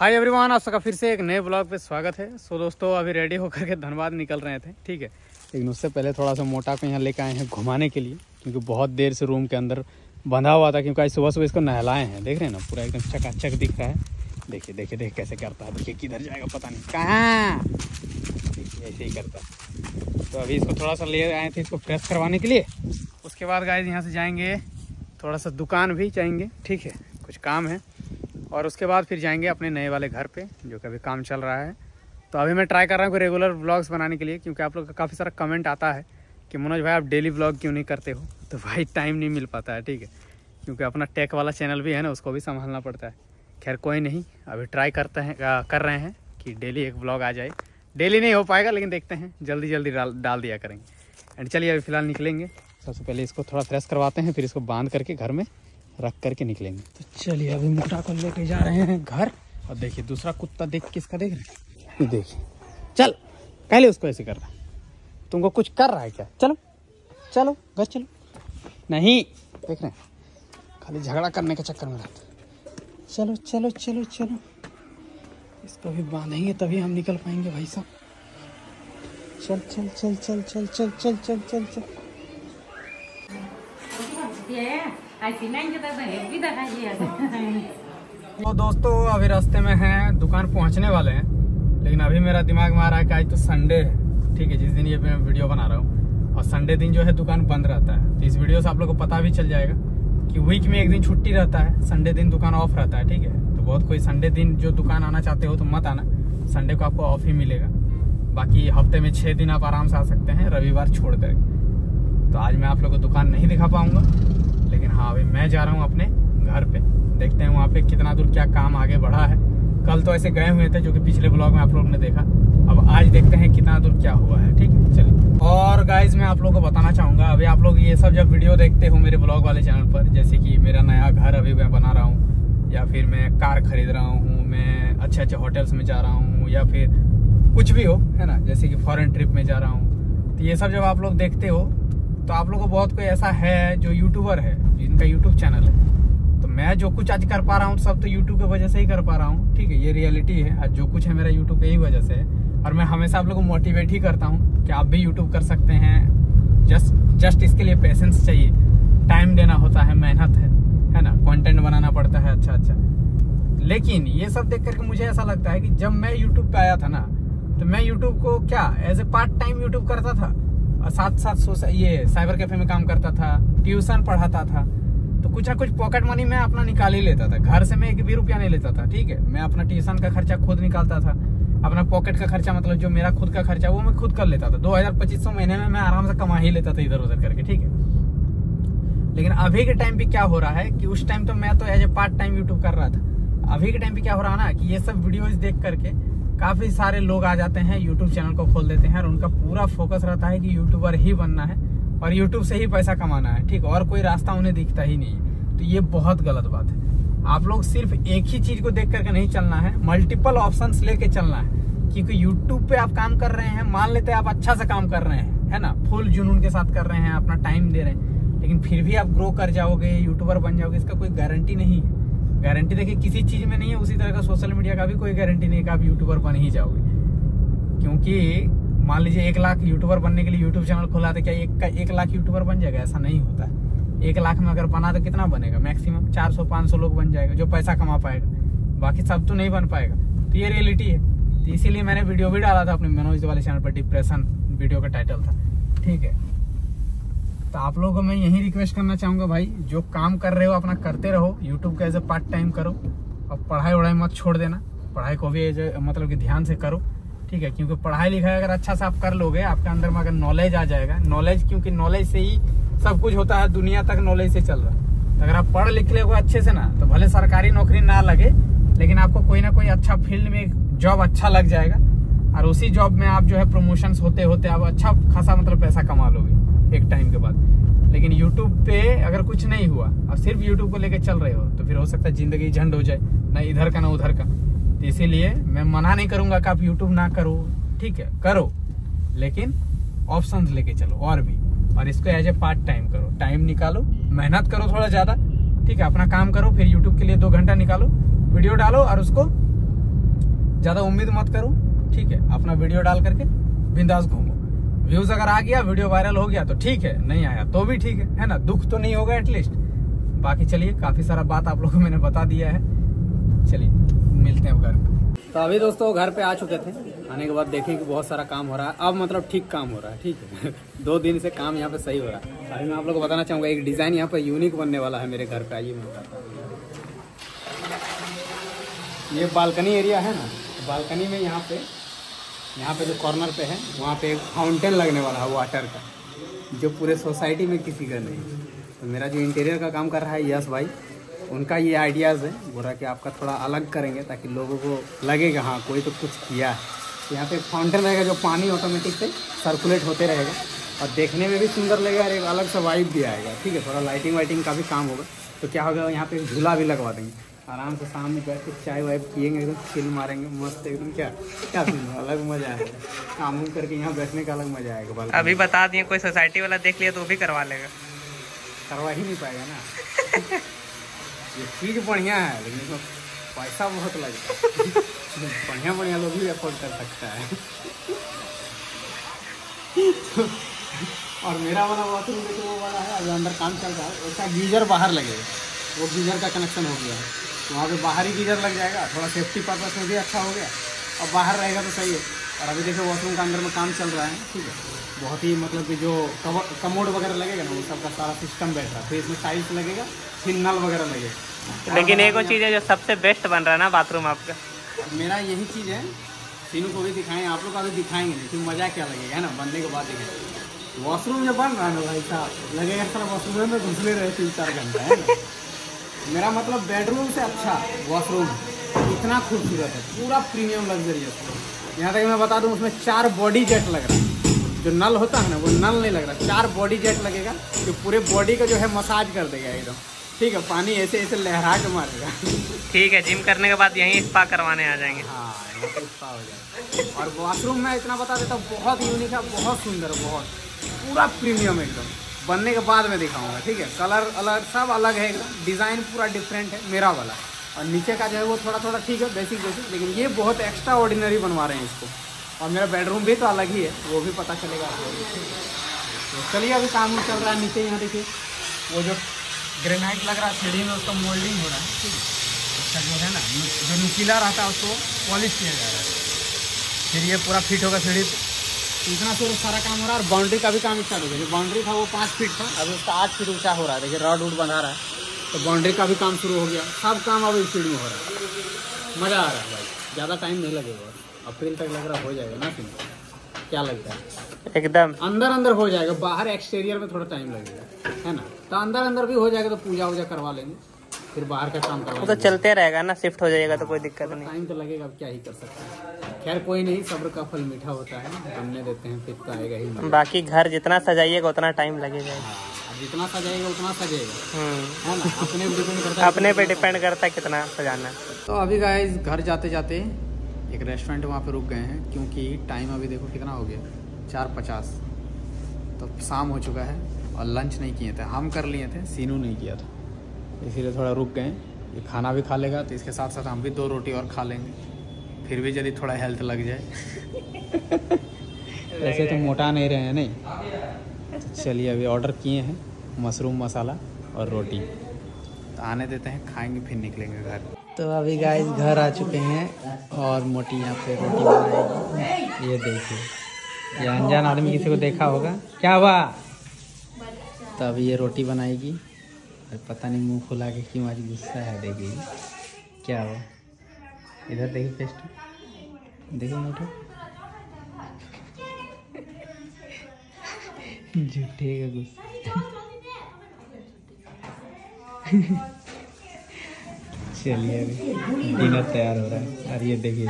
Hi everyone आप सबका फिर से एक नए ब्लॉग पे स्वागत है। सो दोस्तों, अभी रेडी होकर के धनबाद निकल रहे थे, ठीक है? लेकिन उससे पहले थोड़ा सा मोटा को यहाँ लेकर आए हैं घुमाने के लिए, क्योंकि बहुत देर से रूम के अंदर बंधा हुआ था क्योंकि आज सुबह सुबह इसको नहलाए हैं। देख रहे हैं ना, पूरा एकदम चकाचक दिख रहा है। देखिए देखिए देखिए कैसे करता है। देखिए किधर जाएगा, पता नहीं। कहाँ? देखिए, ऐसे ही करता तो अभी इसको थोड़ा सा ले आए थे इसको फ्रेश करवाने के लिए। उसके बाद गाय यहाँ से जाएँगे। थोड़ा सा दुकान भी जाएँगे, ठीक है? कुछ काम है। और उसके बाद फिर जाएँगे अपने नए वाले घर पे, जो कि अभी काम चल रहा है। तो अभी मैं ट्राई कर रहा हूँ रेगुलर ब्लॉग्स बनाने के लिए, क्योंकि आप लोग का काफ़ी सारा कमेंट आता है कि मनोज भाई आप डेली ब्लॉग क्यों नहीं करते हो? तो भाई टाइम नहीं मिल पाता है, ठीक है? क्योंकि अपना टेक वाला चैनल भी है ना, उसको भी संभालना पड़ता है। खैर, कोई नहीं, अभी ट्राई करते हैं कर रहे हैं कि डेली एक ब्लॉग आ जाए। डेली नहीं हो पाएगा, लेकिन देखते हैं जल्दी जल्दी डाल डाल दिया करेंगे। एंड चलिए अभी फ़िलहाल निकलेंगे। सबसे पहले इसको थोड़ा फ्रेश करवाते हैं, फिर इसको बाँध करके घर में। रख करके निकलेंगे तो चलिए अभी मोटा को लेके जा रहे हैं घर और देखिए दूसरा कुत्ता देख किसका देख रहे हैं देखिए चल पहले उसको ऐसे कर रहा तुमको कुछ कर रहा है क्या चलो चलो घर चलो नहीं देख रहे हैं खाली झगड़ा करने के चक्कर में रहता चलो चलो चलो चलो इसको भी बांधेंगे तभी हम निकल पाएँगे भाई साहब चल चल चल चल चल चल चल चल चल चल तो दोस्तों, अभी रास्ते में हैं, दुकान पहुँचने वाले हैं, लेकिन अभी मेरा दिमाग में आ रहा है कि आज तो संडे है। ठीक है, जिस दिन ये मैं वीडियो बना रहा हूँ। और संडे दिन जो है, दुकान बंद रहता है। तो इस वीडियो से आप लोग को पता भी चल जाएगा कि वीक में एक दिन छुट्टी रहता है संडे दिन दुकान ऑफ़ रहता है, ठीक है? तो बहुत कोई संडे दिन जो दुकान आना चाहते हो तो मत आना। संडे को आपको ऑफ़ ही मिलेगा। बाकी हफ़्ते में छः दिन आप आराम से आ सकते हैं, रविवार छोड़ कर तो आज मैं आप लोग को दुकान नहीं दिखा पाऊँगा। लेकिन हाँ अभी मैं जा रहा हूँ अपने घर पे। देखते हैं वहाँ पे कितना दूर क्या काम आगे बढ़ा है। कल तो ऐसे गए हुए थे जो कि पिछले ब्लॉग में आप लोगों ने देखा। अब आज देखते हैं कितना दूर क्या हुआ है, ठीक है? चलिए। और गाइज़ मैं आप लोगों को बताना चाहूँगा, अभी आप लोग ये सब जब वीडियो देखते हो मेरे ब्लॉग वाले चैनल पर, जैसे कि मेरा नया घर अभी मैं बना रहा हूँ, या फिर मैं कार खरीद रहा हूँ, मैं अच्छे अच्छे होटल्स में जा रहा हूँ, या फिर कुछ भी हो, है ना? जैसे कि फॉरेन ट्रिप में जा रहा हूँ। तो ये सब जब आप लोग देखते हो तो आप लोग को बहुत कोई ऐसा है जो यूट्यूबर है जिनका यूट्यूब चैनल है। तो मैं जो कुछ आज कर पा रहा हूँ, सब तो यूट्यूब की वजह से ही कर पा रहा हूँ। ठीक है, ये रियलिटी है। आज जो कुछ है मेरा यूट्यूब यही वजह से। और मैं हमेशा आप लोग को मोटिवेट ही करता हूँ कि आप भी यूट्यूब कर सकते हैं। जस्ट जस्ट इसके लिए पेशेंस चाहिए। टाइम देना होता है, मेहनत है। है ना? कंटेंट बनाना पड़ता है अच्छा अच्छा। लेकिन ये सब देख करके मुझे ऐसा लगता है कि जब मैं यूट्यूब पे आया था ना तो मैं यूट्यूब को क्या as a part time YouTube करता था? साथ साथ ये साइबर कैफ़े में काम करता था, ट्यूशन पढ़ाता था तो कुछ ना कुछ पॉकेट मनी मैं अपना निकाल ही लेता था। घर से मैं एक भी रुपया नहीं लेता था, ठीक है? मैं अपना ट्यूशन का खर्चा खुद निकालता था। अपना पॉकेट का खर्चा मतलब जो मेरा खुद का खर्चा, वो मैं खुद कर लेता था। दो हज़ार पच्चीस सौ महीने में मैं आराम से कमा ही लेता था इधर उधर करके, ठीक है? लेकिन अभी के टाइम पे क्या हो रहा है कि उस टाइम तो मैं तो as a part time YouTube कर रहा था। अभी के टाइम पे क्या हो रहा है ना कि ये सब वीडियोज़ देख करके काफ़ी सारे लोग आ जाते हैं यूट्यूब चैनल को खोल देते हैं और उनका पूरा फोकस रहता है कि यूट्यूबर ही बनना है और यूट्यूब से ही पैसा कमाना है, ठीक? और कोई रास्ता उन्हें दिखता ही नहीं है। तो ये बहुत गलत बात है। आप लोग सिर्फ़ एक ही चीज़ को देख करके नहीं चलना है मल्टीपल ऑप्शन लेके चलना है, क्योंकि यूट्यूब पे आप काम कर रहे हैं, मान लेते हैं आप अच्छा से काम कर रहे हैं, है ना? फुल जुनून के साथ कर रहे हैं, अपना टाइम दे रहे हैं, लेकिन फिर भी आप ग्रो कर जाओगे यूट्यूबर बन जाओगे, इसका कोई गारंटी नहीं है। गारंटी देखिए, किसी चीज़ में नहीं है, उसी तरह का सोशल मीडिया का भी कोई गारंटी नहीं है कि आप यूट्यूबर बन ही जाओगे। क्योंकि मान लीजिए एक लाख यूट्यूबर बनने के लिए यूट्यूब चैनल खोला तो क्या एक का, एक लाख यूट्यूबर बन जाएगा? ऐसा नहीं होता है। एक लाख में अगर बना तो कितना बनेगा? मैक्सिमम चार सौ, पाँच सौ लोग बन जाएगा, जो पैसा कमा पाएगा। बाकी सब तो नहीं बन पाएगा। तो ये रियलिटी है। तो इसीलिए मैंने वीडियो भी डाला था अपने मनोज वाले चैनल पर डिप्रेशन वीडियो का टाइटल था। ठीक है। तो आप लोगों को मैं यही रिक्वेस्ट करना चाहूँगा भाई, जो काम कर रहे हो, अपना करते रहो। यूट्यूब का एज ए पार्ट टाइम करो। और पढ़ाई वढ़ाई मत छोड़ देना। पढ़ाई को भी एज मतलब कि ध्यान से करो। ठीक है? क्योंकि पढ़ाई लिखाई अगर अच्छा से आप कर लोगे, आपके अंदर में अगर नॉलेज आ जाएगा। नॉलेज क्योंकि नॉलेज से ही सब कुछ होता है, दुनिया तक नॉलेज से चल रहा है। तो अगर आप पढ़ लिख ले अच्छे से ना तो भले सरकारी नौकरी ना लगे, लेकिन आपको कोई ना कोई अच्छा फ़ील्ड में जॉब अच्छा लग जाएगा। और उसी जॉब में आप जो है प्रमोशन होते होते आप अच्छा खासा मतलब पैसा कमा लोगे। एक टाइम के बाद। लेकिन यूट्यूब पे अगर कुछ नहीं हुआ और सिर्फ़ यूट्यूब को लेकर चल रहे हो तो फिर हो सकता है ज़िंदगी झंड हो जाए, ना इधर का, ना उधर का। तो इसीलिए मैं मना नहीं करूँगा कि आप यूट्यूब ना करो। ठीक है, करो, लेकिन ऑप्शन लेके चलो, और भी। और इसको एज ए पार्ट टाइम करो। टाइम निकालो, मेहनत करो थोड़ा ज़्यादा। ठीक है, अपना काम करो, फिर यूट्यूब के लिए दो घंटा निकालो वीडियो डालो और उसको ज़्यादा उम्मीद मत करो। ठीक है, अपना वीडियो डाल करके बिंदास घूमो। व्यूज़ अगर आ गया वीडियो वायरल हो गया तो ठीक है, नहीं आया तो भी ठीक है है ना? दुख तो नहीं होगा एटलीस्ट बाकी चलिए, काफ़ी सारा बात आप लोगों को मैंने बता दिया है। चलिए, मिलते हैं घर तो अभी दोस्तों, घर पे आ चुके थे। आने के बाद देखें कि बहुत सारा काम हो रहा है। अब मतलब ठीक काम हो रहा है, ठीक है। दो दिन से काम यहाँ पे सही हो रहा है। अभी मैं आप लोग को बताना चाहूँगा, एक डिज़ाइन यहाँ पे यूनिक बनने वाला है मेरे घर पे, आइए मैं बताता ये बालकनी एरिया है ना? बालकनी में यहाँ पे यहाँ पे जो कॉर्नर पे है, वहाँ पे एक फाउंटेन लगने वाला है वाटर का, जो पूरे सोसाइटी में किसी का नहीं तो मेरा जो इंटीरियर का काम कर रहा है यश भाई, उनका ये आइडियाज़ है। बोला कि आपका थोड़ा अलग करेंगे ताकि लोगों को लगेगा हाँ कोई तो कुछ किया है। तो यहाँ पे फाउंटेन रहेगा जो पानी ऑटोमेटिक से सर्कुलेट होते रहेगा और देखने में भी सुंदर लगेगा और एक अलग सा वाइब भी आएगा। ठीक है, थोड़ा लाइटिंग वाइटिंग का भी काम होगा। तो क्या होगा, यहाँ पे झूला भी लगवा देंगे। आराम से सामने बैठ के चाय वाय पियेंगे एकदम चिल मारेंगे मस्त एकदम क्या क्या अलग मज़ा आएगा। काम उम करके यहाँ बैठने का अलग मज़ा आएगा अभी बता दिए कोई सोसाइटी वाला देख लिया तो वो भी करवा लेगा। करवा ही नहीं पाएगा ना। ये चीज़ बढ़िया है लेकिन इसमें पैसा बहुत लगता है। बढ़िया बढ़िया लोग भी अफोर्ड कर सकता है। और मेरा वाला बाथरूम वो वाला है अभी अंदर काम चल रहा है उसका गीजर बाहर लगेगा वो गीजर का कनेक्शन हो गया। है वहाँ पे बाहर ही गीजर लग जाएगा। थोड़ा सेफ्टी पर्पज में भी अच्छा हो गया। और बाहर रहेगा तो सही है। और अभी देखो वॉशरूम का अंदर में काम चल रहा है ठीक है। बहुत ही मतलब कि जो कमोड वगैरह लगेगा ना वो सबका सारा सिस्टम बैठ रहा है। फिर इसमें टाइल्स लगेगा फिर नल वगैरह लगेगा। लेकिन एक और चीज़ है जो सबसे बेस्ट बन रहा है ना बाथरूम आपका। मेरा यही चीज़ है तीनों को भी दिखाएँ आप लोग अभी दिखाएँगे नहीं फिर मज़ा क्या लगेगा है ना बनने के बाद दिखाएँगे वॉशरूम जो बन रहा है ना भाई साहब लगेगा सर वॉशरूम में घुसले रहे तीन चार घंटा है मेरा मतलब बेडरूम से अच्छा वॉशरूम इतना खूबसूरत है पूरा प्रीमियम लग्जरी लग्जरियस यहाँ तक मैं बता दूँ उसमें चार बॉडी जेट लग रहा है। जो नल होता है ना वो नल नहीं लग रहा। चार बॉडी जेट लगेगा जो पूरे बॉडी का जो है मसाज कर देगा एकदम। ठीक है पानी ऐसे ऐसे लहरा के मारेगा। ठीक है जिम करने के बाद यहीं स्पा करवाने आ जाएँगे। हाँ स्पा हो जाएगा। और वॉशरूम में इतना बता देता हूँ बहुत यूनिक है बहुत सुंदर बहुत। पूरा प्रीमियम एकदम। बनने के बाद में दिखाऊँगा, ठीक है? कलर अलग, सब अलग है एकदम। डिज़ाइन पूरा डिफरेंट है, मेरा वाला। और नीचे का जो है वो थोड़ा थोड़ा ठीक है बेसिक बेसिक लेकिन ये बहुत एक्स्ट्रा ऑर्डिनरी बनवा रहे हैं इसको। और मेरा बेडरूम भी तो अलग ही है, वो भी पता चलेगा तो चलिए, अभी काम चल रहा है नीचे, यहाँ देखिए। वो जो ग्रेनाइट लग रहा है, सीढ़ी में उसका मोल्डिंग हो रहा है, ठीक उसका जो है ना, जो नुकीला रहता है, उसको पॉलिश किया जा रहा है। फिर ये पूरा फिट होगा, सीढ़ी इतना तो सारा काम हो रहा है और बाउंड्री का भी काम स्टार्ट हो गया। जो बाउंड्री था वो पाँच फीट था। अभी उसका आठ फीट ऊँचा हो रहा है। देखिए रॉड वुड बना रहा है। तो बाउंड्री का भी काम शुरू हो गया। सब काम अब स्पीड में हो रहा है। मज़ा आ रहा है भाई। ज़्यादा टाइम नहीं लगेगा। अप्रैल तक लग रहा हो जाएगा ना फिर? क्या लगता है? एकदम। अंदर अंदर हो जाएगा। बाहर एक्सटीरियर में थोड़ा टाइम लगेगा। है ना? तो अंदर अंदर भी हो जाएगा तो पूजा वूजा करवा लेंगे। फिर बाहर का काम करवा तो चलते रहेगा ना। शिफ्ट हो जाएगा तो कोई दिक्कत नहीं। टाइम तो लगेगा अब क्या ही कर सकते हैं। खैर कोई नहीं सब्र का फल मीठा होता है बनने देते हैं फिर तो आएगा ही बाकी घर जितना सजाइएगा उतना टाइम लगेगा। हाँ, जितना सजाएगा उतना सजेगा हम्म। है ना? अपने पे डिपेंड करता है अपने पे डिपेंड करता है कितना सजाना तो अभी गाइस घर जाते जाते एक रेस्टोरेंट वहाँ पे रुक गए हैं क्योंकि टाइम अभी देखो कितना हो गया। चार पचास। तो शाम हो चुका है और लंच नहीं किए थे। हम कर लिए थे सीनू नहीं किया था। इसीलिए थोड़ा रुक गए। ये खाना भी खा लेगा तो इसके साथ साथ हम भी दो रोटी और खा लेंगे। फिर भी यदि थोड़ा हेल्थ लग जाए। ऐसे तो मोटा नहीं रहे हैं नहीं? तो चलिए अभी ऑर्डर किए हैं मशरूम मसाला और रोटी। तो आने देते हैं खाएँगे फिर निकलेंगे घर। तो अभी गाइस घर आ चुके हैं और मोटी यहाँ पे रोटी बनाएगी। ये देखिए ये अनजान आदमी किसी को देखा होगा। क्या हुआ? तो अभी ये रोटी बनाएगी। और पता नहीं मुँह खुला के क्यों आज गुस्सा है देखिए। क्या हुआ? इधर देखिए फेस्ट देखो मोटो। झूठे का गुस्सा चलिए अभी, डिनर तैयार हो रहा है। और ये देखिए।